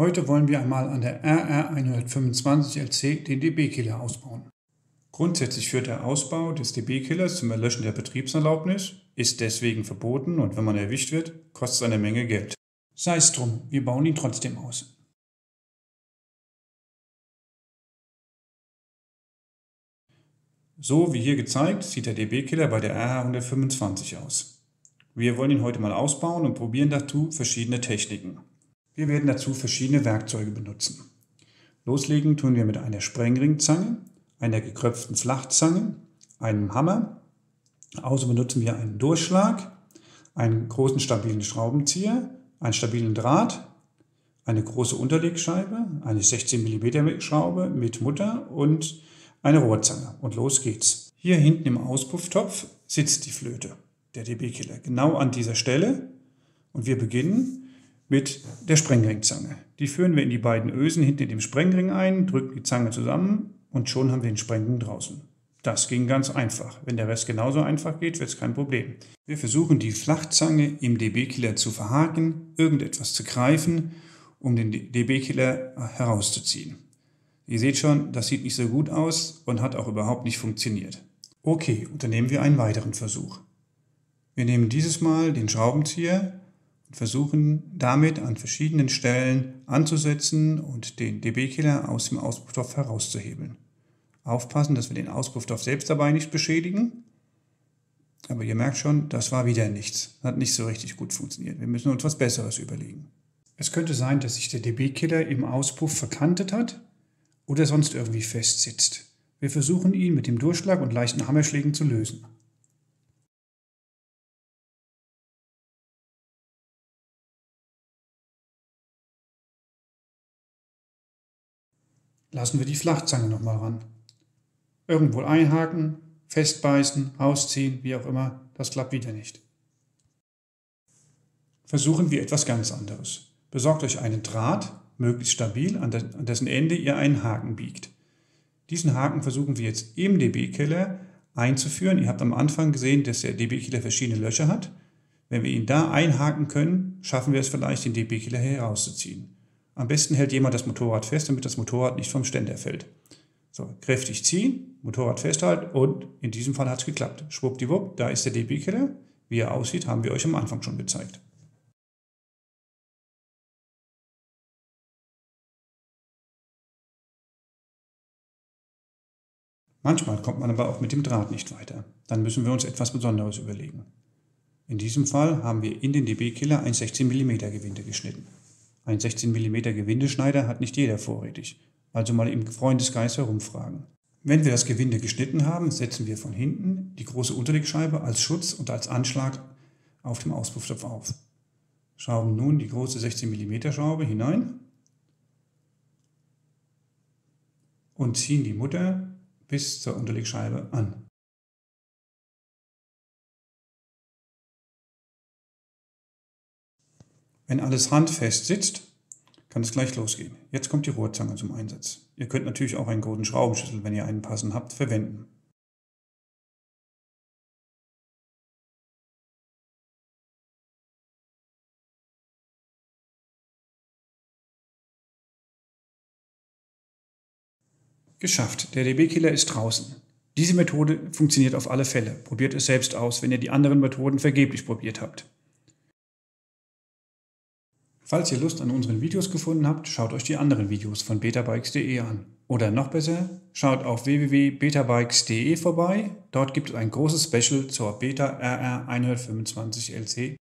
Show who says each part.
Speaker 1: Heute wollen wir einmal an der RR125LC den DB-Killer ausbauen. Grundsätzlich führt der Ausbau des DB-Killers zum Erlöschen der Betriebserlaubnis, ist deswegen verboten und wenn man erwischt wird, kostet es eine Menge Geld. Sei es drum, wir bauen ihn trotzdem aus. So wie hier gezeigt, sieht der DB-Killer bei der RH125 aus. Wir wollen ihn heute mal ausbauen und probieren dazu verschiedene Techniken. Wir werden dazu verschiedene Werkzeuge benutzen. Loslegen tun wir mit einer Sprengringzange, einer gekröpften Flachzange, einem Hammer. Außer benutzen wir einen Durchschlag, einen großen stabilen Schraubenzieher, einen stabilen Draht, eine große Unterlegscheibe, eine 16 mm Schraube mit Mutter und eine Rohrzange. Und los geht's. Hier hinten im Auspufftopf sitzt die Flöte, der DB-Killer, genau an dieser Stelle. Und wir beginnen mit der Sprengringzange. Die führen wir in die beiden Ösen hinten in dem Sprengring ein, drücken die Zange zusammen und schon haben wir den Sprengring draußen. Das ging ganz einfach. Wenn der Rest genauso einfach geht, wird es kein Problem. Wir versuchen die Flachzange im DB-Killer zu verhaken, irgendetwas zu greifen, um den DB-Killer herauszuziehen. Ihr seht schon, das sieht nicht so gut aus und hat auch überhaupt nicht funktioniert. Okay, unternehmen wir einen weiteren Versuch. Wir nehmen dieses Mal den Schraubenzieher und versuchen damit an verschiedenen Stellen anzusetzen und den DB-Killer aus dem Auspuffstoff herauszuhebeln. Aufpassen, dass wir den Auspuffstoff selbst dabei nicht beschädigen. Aber ihr merkt schon, das war wieder nichts. Hat nicht so richtig gut funktioniert. Wir müssen uns was Besseres überlegen. Es könnte sein, dass sich der DB-Killer im Auspuff verkantet hat oder sonst irgendwie festsitzt. Wir versuchen ihn mit dem Durchschlag und leichten Hammerschlägen zu lösen. Lassen wir die Flachzange nochmal ran. Irgendwo einhaken, festbeißen, ausziehen, wie auch immer, das klappt wieder nicht. Versuchen wir etwas ganz anderes. Besorgt euch einen Draht, möglichst stabil, an dessen Ende ihr einen Haken biegt. Diesen Haken versuchen wir jetzt im DB-Keller einzuführen. Ihr habt am Anfang gesehen, dass der DB-Killer verschiedene Löcher hat. Wenn wir ihn da einhaken können, schaffen wir es vielleicht, den DB-Killer herauszuziehen. Am besten hält jemand das Motorrad fest, damit das Motorrad nicht vom Ständer fällt. So, kräftig ziehen, Motorrad festhalten und in diesem Fall hat es geklappt. Schwuppdiwupp, da ist der DB-Killer. Wie er aussieht, haben wir euch am Anfang schon gezeigt. Manchmal kommt man aber auch mit dem Draht nicht weiter. Dann müssen wir uns etwas Besonderes überlegen. In diesem Fall haben wir in den DB-Killer ein 16 mm Gewinde geschnitten. Ein 16 mm Gewindeschneider hat nicht jeder vorrätig, also mal im Freundeskreis herumfragen. Wenn wir das Gewinde geschnitten haben, setzen wir von hinten die große Unterlegscheibe als Schutz und als Anschlag auf dem Auspufftopf auf. Schrauben nun die große 16 mm Schraube hinein und ziehen die Mutter bis zur Unterlegscheibe an. Wenn alles handfest sitzt, kann es gleich losgehen. Jetzt kommt die Rohrzange zum Einsatz. Ihr könnt natürlich auch einen großen Schraubenschlüssel, wenn ihr einen passenden habt, verwenden. Geschafft. Der DB-Killer ist draußen. Diese Methode funktioniert auf alle Fälle. Probiert es selbst aus, wenn ihr die anderen Methoden vergeblich probiert habt. Falls ihr Lust an unseren Videos gefunden habt, schaut euch die anderen Videos von betabikes.de an. Oder noch besser, schaut auf www.betabikes.de vorbei. Dort gibt es ein großes Special zur Beta RR 125 LC